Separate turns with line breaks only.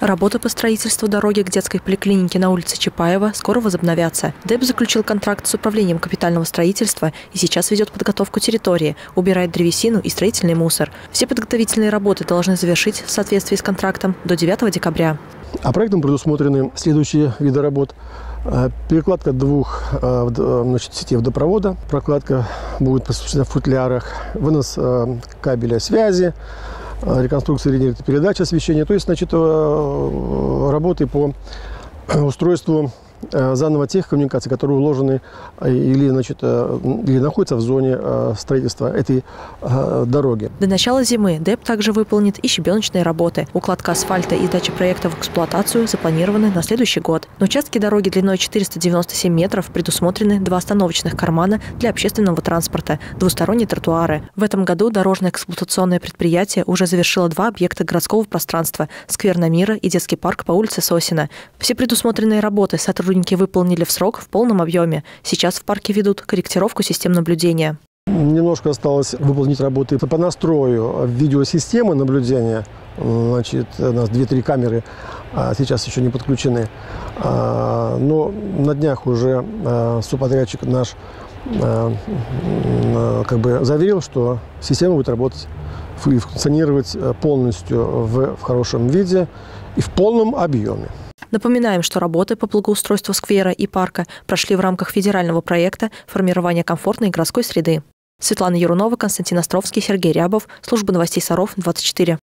Работы по строительству дороги к детской поликлинике на улице Чапаева скоро возобновятся. ДЭП заключил контракт с управлением капитального строительства и сейчас ведет подготовку территории, убирает древесину и строительный мусор. Все подготовительные работы должны завершить в соответствии с контрактом до 9 декабря.
А проектом предусмотрены следующие виды работ. Э, перекладка двух э, э, значит, сетей водопровода. Прокладка будет в футлярах. Вынос кабеля связи реконструкции линии передачи освещения. То есть, значит, э, работы по устройству заново тех коммуникаций, которые уложены э, или, значит, э, или находятся в зоне строительства этой дороги.
До начала зимы ДЭП также выполнит и щебеночные работы. Укладка асфальта и дача проекта в эксплуатацию запланированы на следующий год. На участке дороги длиной 497 метров предусмотрены два остановочных кармана для общественного транспорта, двусторонние тротуары. В этом году дорожное эксплуатационное предприятие уже завершило два объекта городского пространства – сквер Намира и детский парк по улице Сосина. Все предусмотренные работы сотрудничают сотрудники выполнили в срок в полном объеме. Сейчас в парке ведут корректировку систем наблюдения.
Немножко осталось выполнить работы по настрою видеосистемы наблюдения. Значит, у нас 2-3 камеры а сейчас еще не подключены. А, но на днях уже а, субподрядчик наш как бы заверил, что система будет работать и функционировать полностью в, в хорошем виде и в полном объеме.
Напоминаем, что работы по благоустройству сквера и парка прошли в рамках федерального проекта формирования комфортной городской среды. Светлана Ярунова, Константин Островский, Сергей Рябов. Служба новостей Саров, 24.